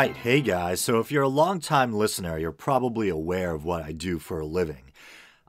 right, hey guys. So, if you're a longtime listener, you're probably aware of what I do for a living.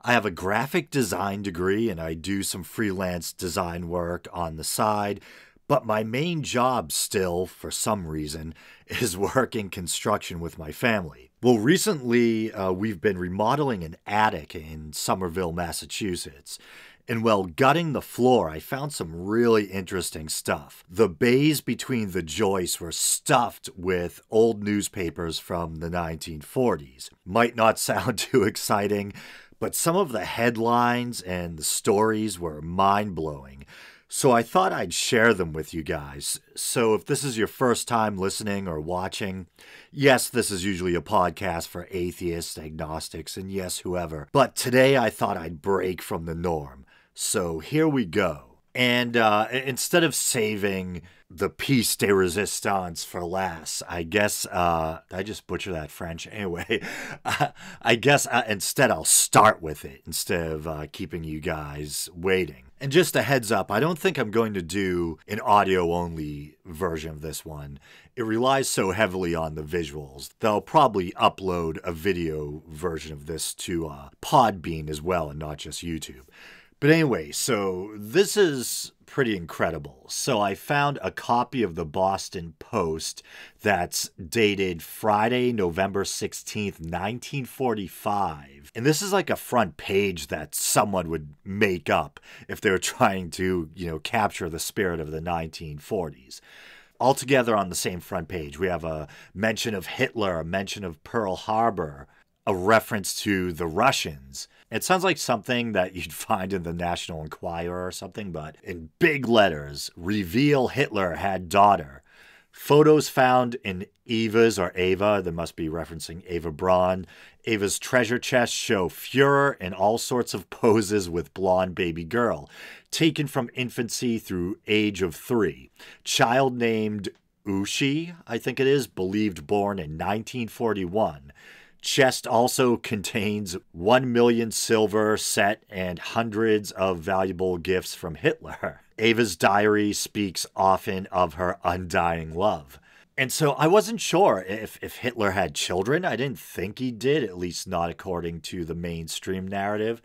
I have a graphic design degree and I do some freelance design work on the side, but my main job still, for some reason, is working in construction with my family. Well, recently uh, we've been remodeling an attic in Somerville, Massachusetts. And while gutting the floor, I found some really interesting stuff. The bays between the joists were stuffed with old newspapers from the 1940s. Might not sound too exciting, but some of the headlines and the stories were mind blowing. So I thought I'd share them with you guys. So if this is your first time listening or watching, yes, this is usually a podcast for atheists, agnostics, and yes, whoever. But today I thought I'd break from the norm. So here we go. And uh, instead of saving the piece de resistance for last, I guess, uh, I just butcher that French anyway. I guess uh, instead I'll start with it instead of uh, keeping you guys waiting. And just a heads up, I don't think I'm going to do an audio only version of this one. It relies so heavily on the visuals. They'll probably upload a video version of this to uh, Podbean as well and not just YouTube. But anyway, so this is pretty incredible. So I found a copy of the Boston Post that's dated Friday, November 16th, 1945. And this is like a front page that someone would make up if they were trying to, you know, capture the spirit of the 1940s altogether on the same front page. We have a mention of Hitler, a mention of Pearl Harbor, a reference to the Russians. It sounds like something that you'd find in the National Enquirer or something, but in big letters, reveal Hitler had daughter. Photos found in Eva's or Ava, that must be referencing Eva Braun. Ava's treasure chest show Fuhrer in all sorts of poses with blonde baby girl, taken from infancy through age of three. Child named Ushi, I think it is, believed born in 1941. Chest also contains 1 million silver set and hundreds of valuable gifts from Hitler. Ava's diary speaks often of her undying love. And so I wasn't sure if, if Hitler had children. I didn't think he did, at least not according to the mainstream narrative.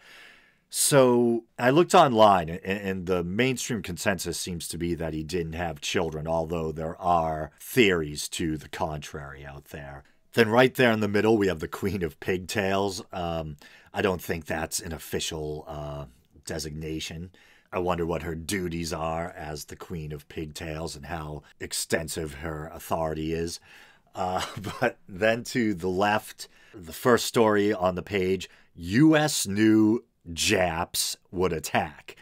So I looked online, and, and the mainstream consensus seems to be that he didn't have children, although there are theories to the contrary out there. Then right there in the middle, we have the Queen of Pigtails. Um, I don't think that's an official uh, designation. I wonder what her duties are as the Queen of Pigtails and how extensive her authority is. Uh, but then to the left, the first story on the page U.S. knew Japs would attack.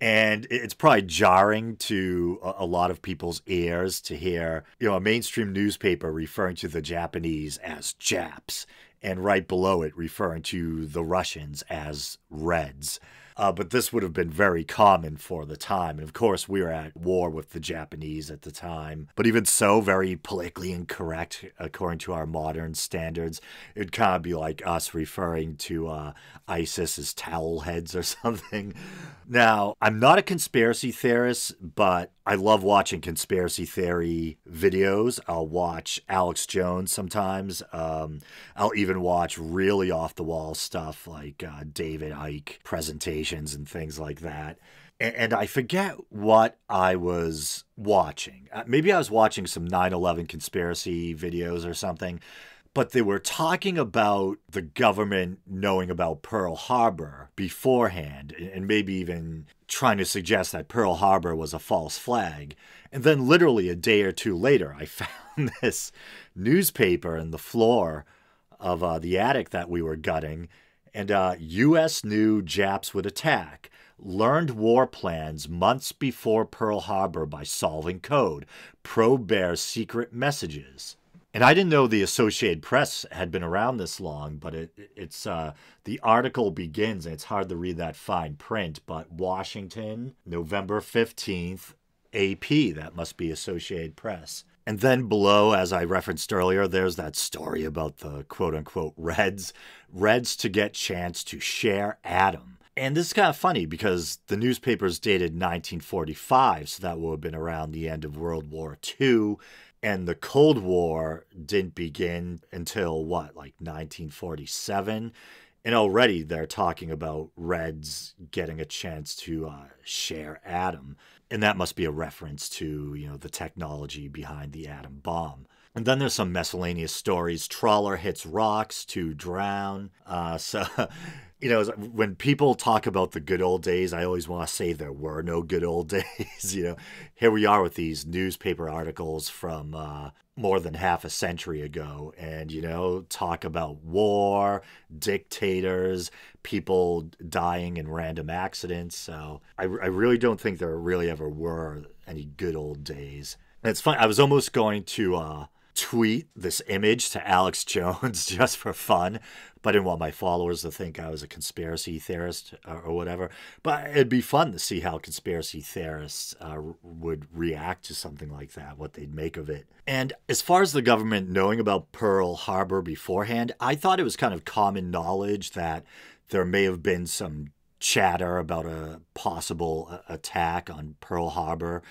And it's probably jarring to a lot of people's ears to hear, you know, a mainstream newspaper referring to the Japanese as Japs, and right below it referring to the Russians as Reds. Uh, but this would have been very common for the time. And of course, we were at war with the Japanese at the time. But even so, very politically incorrect according to our modern standards. It'd kind of be like us referring to uh, ISIS as towel heads or something. Now, I'm not a conspiracy theorist, but I love watching conspiracy theory videos. I'll watch Alex Jones sometimes. Um, I'll even watch really off the wall stuff like uh, David Icke presentations and things like that. And, and I forget what I was watching. Uh, maybe I was watching some 9 11 conspiracy videos or something but they were talking about the government knowing about Pearl Harbor beforehand and maybe even trying to suggest that Pearl Harbor was a false flag. And then, literally a day or two later, I found this newspaper in the floor of uh, the attic that we were gutting, and uh, U.S. knew Japs would attack. Learned war plans months before Pearl Harbor by solving code. Probe bears secret messages. And I didn't know the Associated Press had been around this long, but it, it's uh, the article begins, and it's hard to read that fine print. But Washington, November fifteenth, AP. That must be Associated Press. And then below, as I referenced earlier, there's that story about the quote unquote Reds, Reds to get chance to share atom. And this is kind of funny because the newspaper's dated 1945, so that would have been around the end of World War II And the Cold War didn't begin until what, like 1947? And already they're talking about Reds getting a chance to uh, share atom. And that must be a reference to, you know, the technology behind the atom bomb. And then there's some miscellaneous stories. Trawler hits rocks to drown. Uh, so you know, when people talk about the good old days, I always want to say there were no good old days. you know, here we are with these newspaper articles from uh, more than half a century ago, and you know, talk about war, dictators, people dying in random accidents. So I, I really don't think there really ever were any good old days. And it's fun. I was almost going to. Uh, tweet this image to Alex Jones just for fun, but I didn't want my followers to think I was a conspiracy theorist or, or whatever. But it'd be fun to see how conspiracy theorists uh, would react to something like that, what they'd make of it. And as far as the government knowing about Pearl Harbor beforehand, I thought it was kind of common knowledge that there may have been some chatter about a possible uh, attack on Pearl Harbor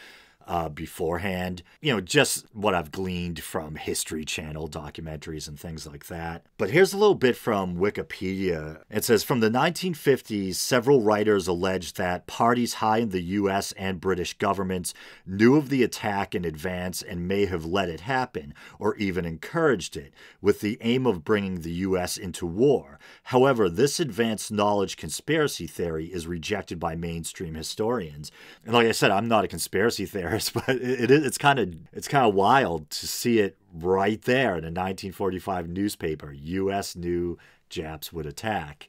uh, beforehand. You know, just what I've gleaned from History Channel documentaries and things like that. But here's a little bit from Wikipedia. It says From the 1950s, several writers alleged that parties high in the US and British governments knew of the attack in advance and may have let it happen, or even encouraged it, with the aim of bringing the US into war. However, this advanced knowledge conspiracy theory is rejected by mainstream historians. And like I said, I'm not a conspiracy theorist but it, it, it's kind of it's kind of wild to see it right there in a 1945 newspaper. U.S. knew Japs would attack.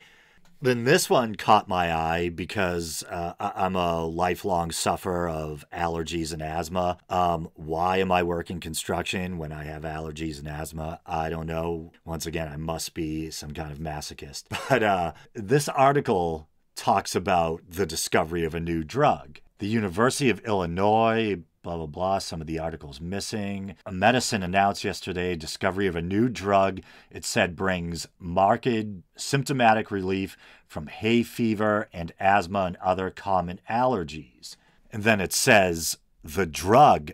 Then this one caught my eye because uh, I'm a lifelong sufferer of allergies and asthma. Um, why am I working construction when I have allergies and asthma? I don't know. Once again, I must be some kind of masochist. But uh, this article talks about the discovery of a new drug the University of Illinois, blah, blah, blah. Some of the articles missing. A medicine announced yesterday discovery of a new drug it said brings marked symptomatic relief from hay fever and asthma and other common allergies. And then it says the drug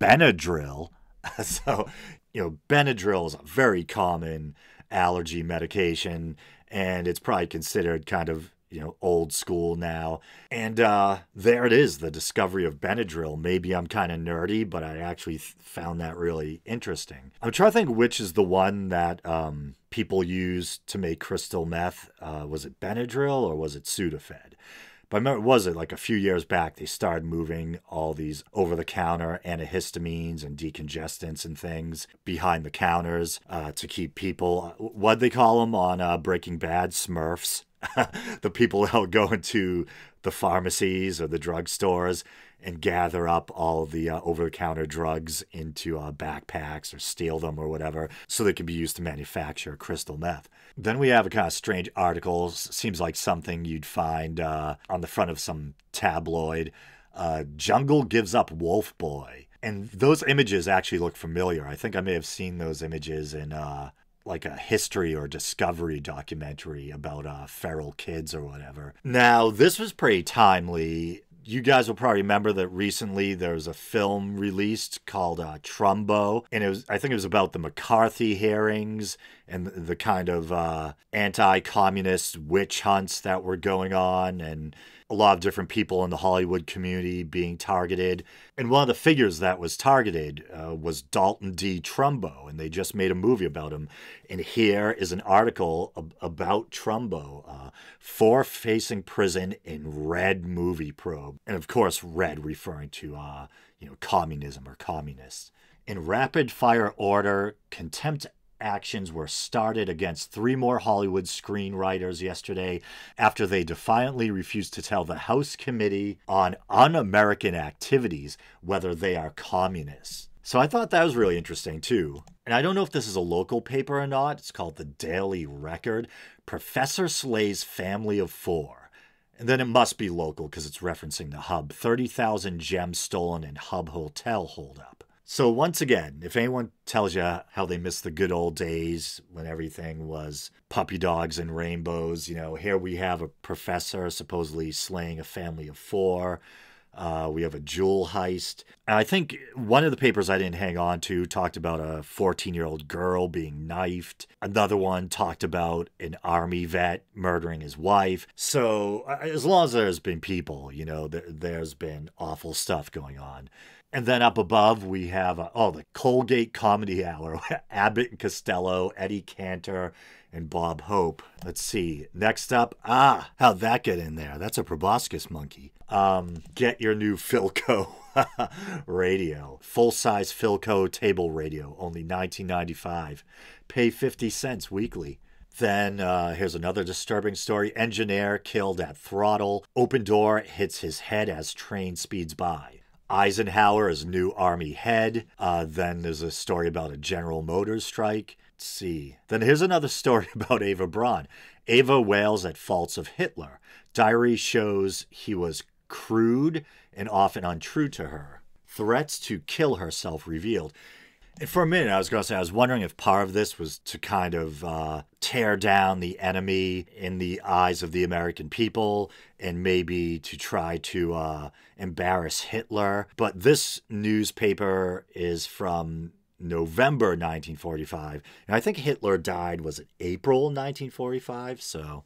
Benadryl. so, you know, Benadryl is a very common allergy medication and it's probably considered kind of you know, old school now. And uh, there it is, the discovery of Benadryl. Maybe I'm kind of nerdy, but I actually found that really interesting. I'm trying to think which is the one that um, people use to make crystal meth. Uh, was it Benadryl or was it Sudafed? But I remember, was it like a few years back, they started moving all these over the counter antihistamines and decongestants and things behind the counters uh, to keep people, what they call them on uh, Breaking Bad, Smurfs. the people that will go into the pharmacies or the drugstores and gather up all the uh, over-the-counter drugs into uh, backpacks or steal them or whatever so they can be used to manufacture crystal meth. Then we have a kind of strange article. Seems like something you'd find uh, on the front of some tabloid. Uh, Jungle gives up Wolf Boy. And those images actually look familiar. I think I may have seen those images in uh, like a history or discovery documentary about uh, feral kids or whatever. Now, this was pretty timely. You guys will probably remember that recently there was a film released called uh, Trumbo, and it was I think it was about the McCarthy hearings and the kind of uh, anti-communist witch hunts that were going on, and a lot of different people in the Hollywood community being targeted. And one of the figures that was targeted uh, was Dalton D. Trumbo, and they just made a movie about him. And here is an article ab- about Trumbo uh, for facing prison in Red Movie Probe. And of course, Red referring to, uh, you know, communism or communists. In rapid fire order, contempt actions were started against three more Hollywood screenwriters yesterday after they defiantly refused to tell the House Committee on Un American Activities whether they are communists. So I thought that was really interesting too. And I don't know if this is a local paper or not. It's called the Daily Record Professor Slays Family of Four. And then it must be local because it's referencing the Hub 30,000 gems stolen in Hub Hotel holdup. So, once again, if anyone tells you how they miss the good old days when everything was puppy dogs and rainbows, you know, here we have a professor supposedly slaying a family of four. Uh, we have a jewel heist. And I think one of the papers I didn't hang on to talked about a 14 year old girl being knifed. Another one talked about an army vet murdering his wife. So, as long as there's been people, you know, there, there's been awful stuff going on. And then up above, we have, uh, oh, the Colgate Comedy Hour. Abbott and Costello, Eddie Cantor, and Bob Hope. Let's see. Next up, ah, how'd that get in there? That's a proboscis monkey. Um, get your new Philco radio. Full size Philco table radio, only 1995. Pay 50 cents weekly. Then uh, here's another disturbing story. Engineer killed at throttle. Open door hits his head as train speeds by. Eisenhower as new army head. Uh, then there's a story about a General Motors strike. Let's see. Then here's another story about Eva Braun. Eva wails at faults of Hitler. Diary shows he was crude and often untrue to her. Threats to kill herself revealed. For a minute, I was going to say, I was wondering if part of this was to kind of uh, tear down the enemy in the eyes of the American people and maybe to try to uh, embarrass Hitler. But this newspaper is from November 1945. And I think Hitler died, was it April 1945? So,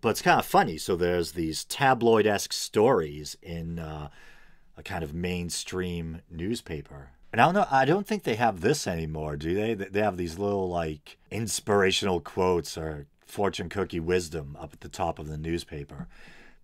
but it's kind of funny. So there's these tabloid esque stories in uh, a kind of mainstream newspaper. And I don't know, I don't think they have this anymore, do they? They have these little like inspirational quotes or fortune cookie wisdom up at the top of the newspaper.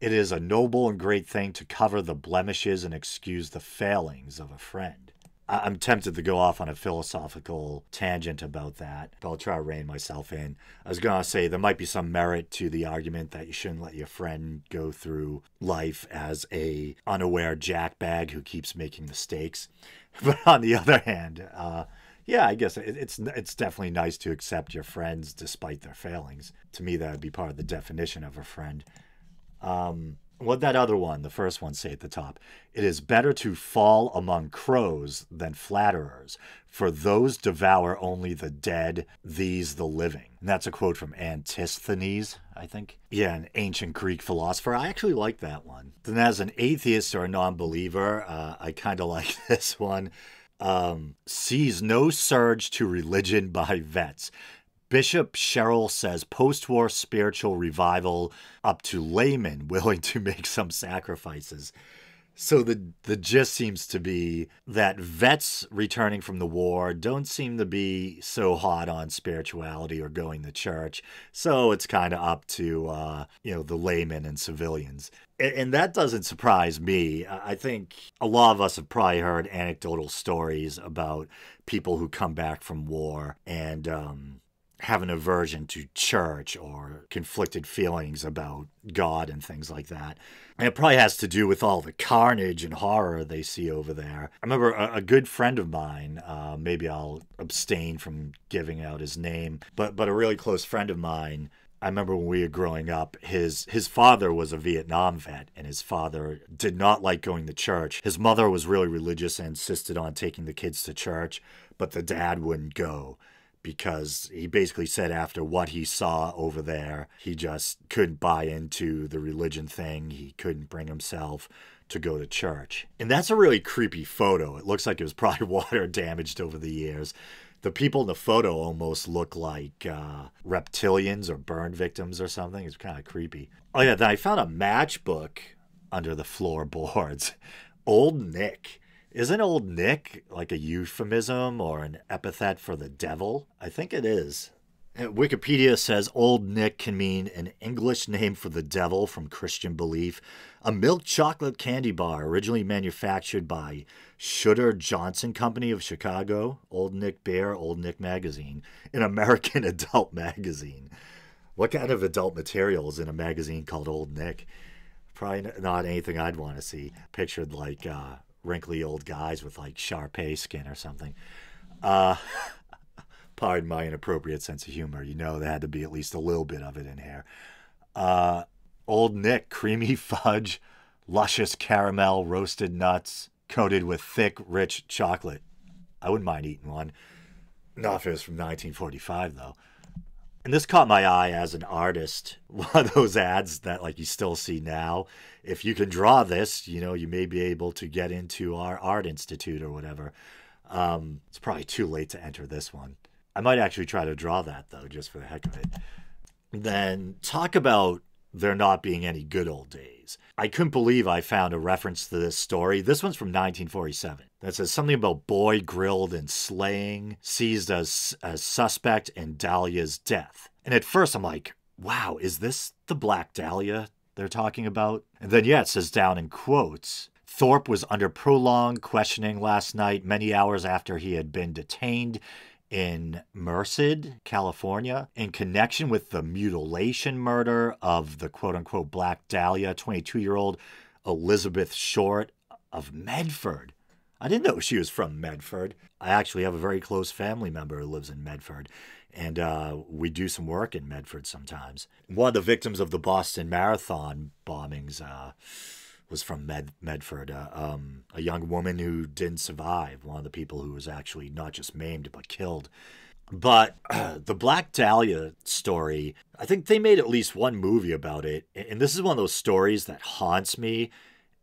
It is a noble and great thing to cover the blemishes and excuse the failings of a friend. I'm tempted to go off on a philosophical tangent about that, but I'll try to rein myself in. I was going to say there might be some merit to the argument that you shouldn't let your friend go through life as a unaware jackbag who keeps making mistakes. But on the other hand, uh, yeah, I guess it's it's definitely nice to accept your friends despite their failings. To me, that would be part of the definition of a friend. Um, what that other one, the first one, say at the top? It is better to fall among crows than flatterers, for those devour only the dead, these the living. And that's a quote from Antisthenes, I think. Yeah, an ancient Greek philosopher. I actually like that one. Then, as an atheist or a non believer, uh, I kind of like this one. Um, sees no surge to religion by vets. Bishop Sherrill says post war spiritual revival up to laymen willing to make some sacrifices. So the the gist seems to be that vets returning from the war don't seem to be so hot on spirituality or going to church. So it's kind of up to uh, you know the laymen and civilians, and, and that doesn't surprise me. I think a lot of us have probably heard anecdotal stories about people who come back from war and um, have an aversion to church or conflicted feelings about God and things like that. And it probably has to do with all the carnage and horror they see over there. I remember a, a good friend of mine, uh, maybe I'll abstain from giving out his name, but, but a really close friend of mine. I remember when we were growing up, his his father was a Vietnam vet, and his father did not like going to church. His mother was really religious and insisted on taking the kids to church, but the dad wouldn't go because he basically said after what he saw over there, he just couldn't buy into the religion thing. He couldn't bring himself to go to church. And that's a really creepy photo. It looks like it was probably water damaged over the years. The people in the photo almost look like uh, reptilians or burn victims or something. It's kind of creepy. Oh, yeah, then I found a matchbook under the floorboards. Old Nick isn't Old Nick like a euphemism or an epithet for the devil? I think it is. Wikipedia says Old Nick can mean an English name for the devil from Christian belief, a milk chocolate candy bar originally manufactured by Schutter Johnson Company of Chicago, Old Nick Bear, Old Nick Magazine, an American adult magazine. What kind of adult material is in a magazine called Old Nick? Probably not anything I'd want to see pictured like uh, wrinkly old guys with like Shar Pei skin or something. Uh, pardon my inappropriate sense of humor. You know, there had to be at least a little bit of it in here. Uh, old Nick, creamy fudge, luscious caramel, roasted nuts, coated with thick, rich chocolate. I wouldn't mind eating one. Not if it was from 1945, though. And this caught my eye as an artist. One of those ads that like you still see now. If you can draw this, you know, you may be able to get into our art institute or whatever. Um, it's probably too late to enter this one. I might actually try to draw that though, just for the heck of it. Then talk about there not being any good old days. I couldn't believe I found a reference to this story. This one's from 1947 that says something about boy grilled and slaying, seized as, as suspect in Dahlia's death. And at first I'm like, wow, is this the Black Dahlia they're talking about? And then, yeah, it says down in quotes Thorpe was under prolonged questioning last night, many hours after he had been detained in Merced, California, in connection with the mutilation murder of the quote unquote Black Dahlia 22 year old Elizabeth Short of Medford. I didn't know she was from Medford. I actually have a very close family member who lives in Medford, and uh, we do some work in Medford sometimes. One of the victims of the Boston Marathon bombings. Uh, was from Med- Medford, uh, um, a young woman who didn't survive, one of the people who was actually not just maimed but killed. But the Black Dahlia story, I think they made at least one movie about it. And this is one of those stories that haunts me.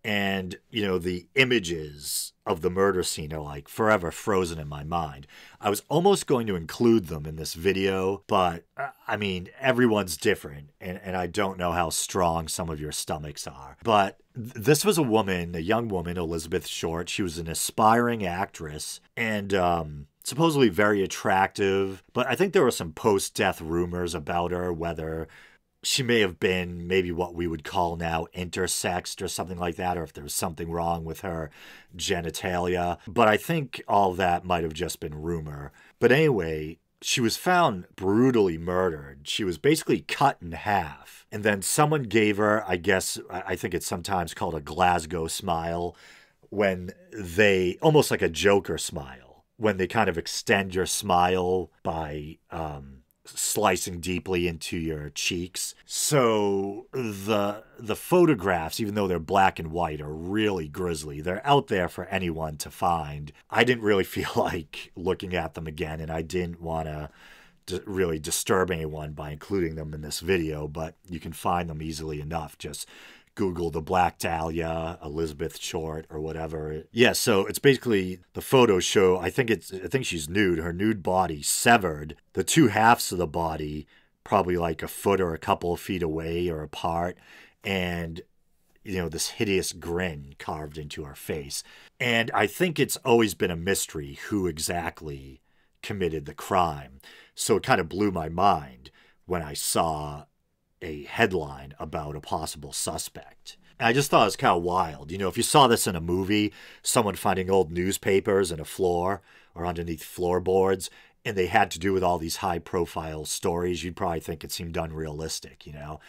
And, you know, the images of the murder scene are like forever frozen in my mind. I was almost going to include them in this video, but uh, I mean, everyone's different, and, and I don't know how strong some of your stomachs are. But this was a woman, a young woman, Elizabeth Short. She was an aspiring actress and um, supposedly very attractive, but I think there were some post death rumors about her, whether she may have been maybe what we would call now intersexed or something like that, or if there was something wrong with her genitalia. But I think all that might have just been rumor. But anyway, she was found brutally murdered. She was basically cut in half. And then someone gave her, I guess, I think it's sometimes called a Glasgow smile, when they almost like a Joker smile, when they kind of extend your smile by, um, slicing deeply into your cheeks. So the the photographs, even though they're black and white, are really grisly. They're out there for anyone to find. I didn't really feel like looking at them again, and I didn't want to really disturb anyone by including them in this video, but you can find them easily enough. Just Google the Black Dahlia, Elizabeth Short, or whatever. Yeah, so it's basically the photos show. I think it's. I think she's nude. Her nude body severed. The two halves of the body, probably like a foot or a couple of feet away or apart, and you know this hideous grin carved into her face. And I think it's always been a mystery who exactly committed the crime. So it kind of blew my mind when I saw a headline about a possible suspect. And I just thought it was kind of wild. You know, if you saw this in a movie, someone finding old newspapers in a floor or underneath floorboards, and they had to do with all these high profile stories, you'd probably think it seemed unrealistic, you know?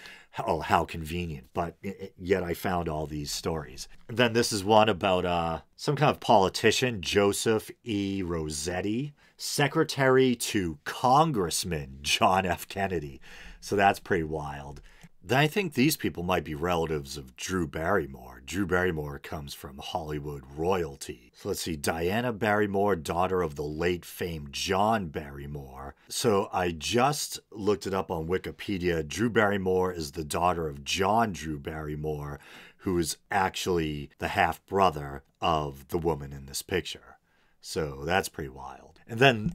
Oh, how convenient. But yet I found all these stories. And then this is one about uh, some kind of politician, Joseph E. Rossetti, secretary to Congressman John F. Kennedy. So that's pretty wild. Then I think these people might be relatives of Drew Barrymore. Drew Barrymore comes from Hollywood royalty. So let's see, Diana Barrymore, daughter of the late famed John Barrymore. So I just looked it up on Wikipedia. Drew Barrymore is the daughter of John Drew Barrymore, who is actually the half brother of the woman in this picture. So that's pretty wild. And then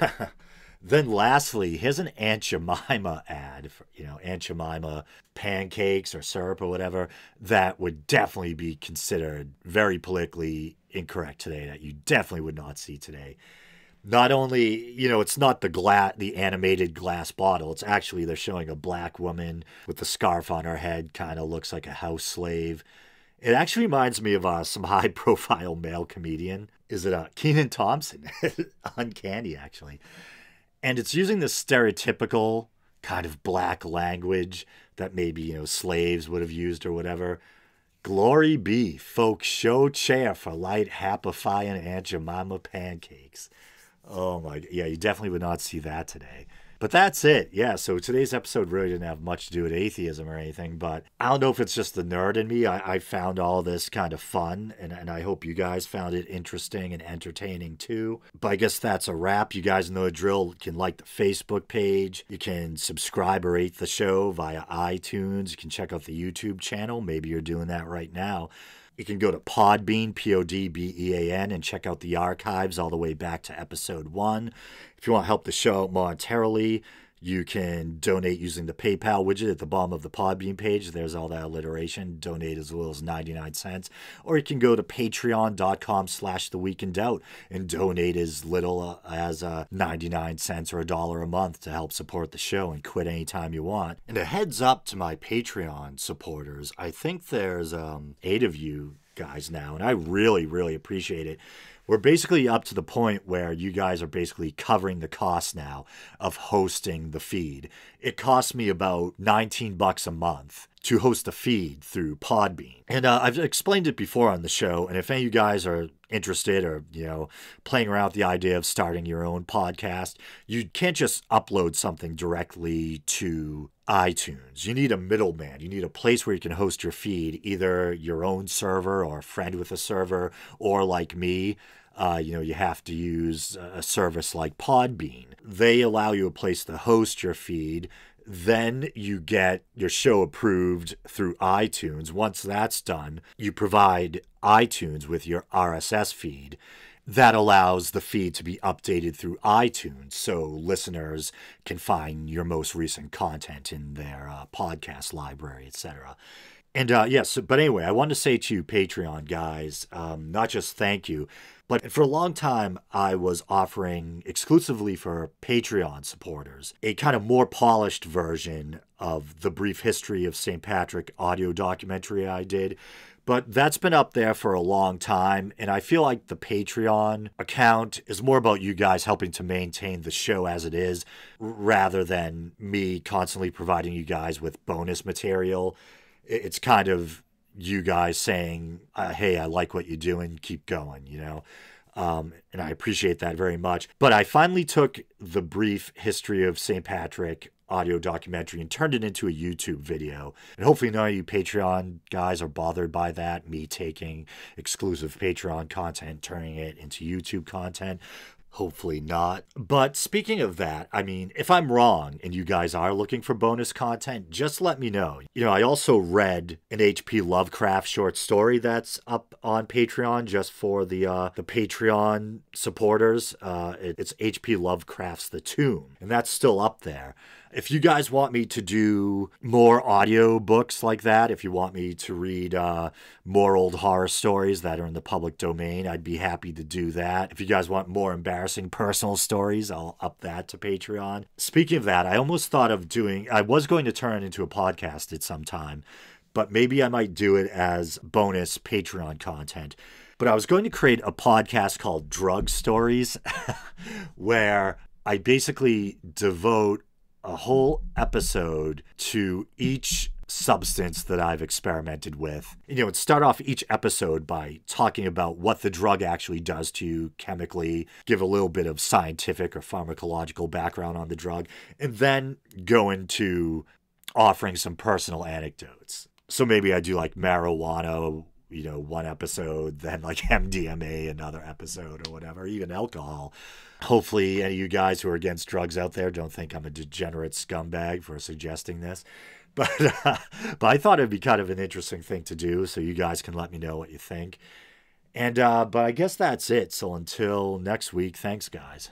Then lastly, here's an Aunt Jemima ad, for, you know, Aunt Jemima pancakes or syrup or whatever, that would definitely be considered very politically incorrect today, that you definitely would not see today. Not only, you know, it's not the glass, the animated glass bottle. It's actually they're showing a black woman with the scarf on her head, kind of looks like a house slave. It actually reminds me of uh, some high-profile male comedian. Is it uh, Kenan Thompson? Uncanny, actually. And it's using this stereotypical kind of black language that maybe, you know, slaves would have used or whatever. Glory be, folks, show chair for light happifying Aunt Jemima pancakes. Oh my, yeah, you definitely would not see that today. But that's it. Yeah. So today's episode really didn't have much to do with atheism or anything, but I don't know if it's just the nerd in me. I, I found all this kind of fun, and, and I hope you guys found it interesting and entertaining too. But I guess that's a wrap. You guys know the drill. Can like the Facebook page. You can subscribe or rate the show via iTunes. You can check out the YouTube channel. Maybe you're doing that right now. You can go to Podbean, P O D B E A N, and check out the archives all the way back to episode one. If you want to help the show out monetarily, you can donate using the PayPal widget at the bottom of the Podbean page. There's all that alliteration. Donate as little as 99 cents. Or you can go to patreon.com slash the week in doubt and donate as little uh, as uh, 99 cents or a dollar a month to help support the show and quit anytime you want. And a heads up to my Patreon supporters. I think there's um, eight of you guys now, and I really, really appreciate it we're basically up to the point where you guys are basically covering the cost now of hosting the feed. It costs me about 19 bucks a month to host a feed through Podbean. And uh, I've explained it before on the show. And if any of you guys are interested or, you know, playing around with the idea of starting your own podcast, you can't just upload something directly to iTunes. You need a middleman. You need a place where you can host your feed, either your own server or a friend with a server, or like me, uh, you know, you have to use a service like Podbean. They allow you a place to host your feed. Then you get your show approved through iTunes. Once that's done, you provide iTunes with your RSS feed that allows the feed to be updated through iTunes so listeners can find your most recent content in their uh, podcast library, etc. And uh, yes, but anyway, I wanted to say to you, Patreon guys, um, not just thank you, but for a long time, I was offering exclusively for Patreon supporters a kind of more polished version of the brief history of St. Patrick audio documentary I did. But that's been up there for a long time, and I feel like the Patreon account is more about you guys helping to maintain the show as it is, rather than me constantly providing you guys with bonus material. It's kind of you guys saying, uh, "Hey, I like what you're doing. Keep going," you know. Um, and I appreciate that very much. But I finally took the brief history of St. Patrick audio documentary and turned it into a YouTube video. And hopefully, none of you Patreon guys are bothered by that, me taking exclusive Patreon content, turning it into YouTube content. Hopefully not. But speaking of that, I mean, if I'm wrong and you guys are looking for bonus content, just let me know. You know, I also read an H.P. Lovecraft short story that's up on Patreon just for the uh, the Patreon supporters. Uh, it, it's H.P. Lovecraft's The Tomb, and that's still up there if you guys want me to do more audio books like that, if you want me to read uh, more old horror stories that are in the public domain, I'd be happy to do that. If you guys want more embarrassing personal stories, I'll up that to Patreon. Speaking of that, I almost thought of doing, I was going to turn it into a podcast at some time, but maybe I might do it as bonus Patreon content but I was going to create a podcast called Drug Stories, where I basically devote a whole episode to each substance that I've experimented with. You know, start off each episode by talking about what the drug actually does to you chemically, give a little bit of scientific or pharmacological background on the drug, and then go into offering some personal anecdotes. So maybe I do like marijuana, you know, one episode, then like MDMA another episode or whatever, even alcohol hopefully any of you guys who are against drugs out there don't think I'm a degenerate scumbag for suggesting this. But uh, but I thought it'd be kind of an interesting thing to do, so you guys can let me know what you think. And uh, but I guess that's it. So until next week, thanks, guys.